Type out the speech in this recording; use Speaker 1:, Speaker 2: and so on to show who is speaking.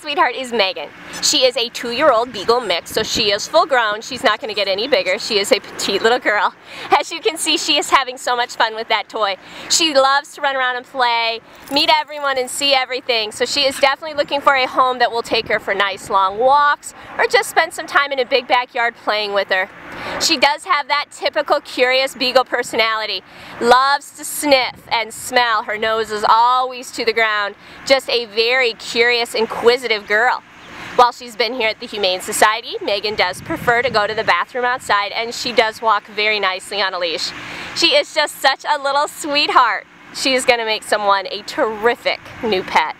Speaker 1: sweetheart is Megan. She is a two-year-old Beagle mix, so she is full grown. She's not going to get any bigger. She is a petite little girl. As you can see, she is having so much fun with that toy. She loves to run around and play, meet everyone and see everything. So she is definitely looking for a home that will take her for nice long walks or just spend some time in a big backyard playing with her. She does have that typical curious beagle personality. Loves to sniff and smell. Her nose is always to the ground. Just a very curious, inquisitive girl. While she's been here at the Humane Society, Megan does prefer to go to the bathroom outside and she does walk very nicely on a leash. She is just such a little sweetheart. She is going to make someone a terrific new pet.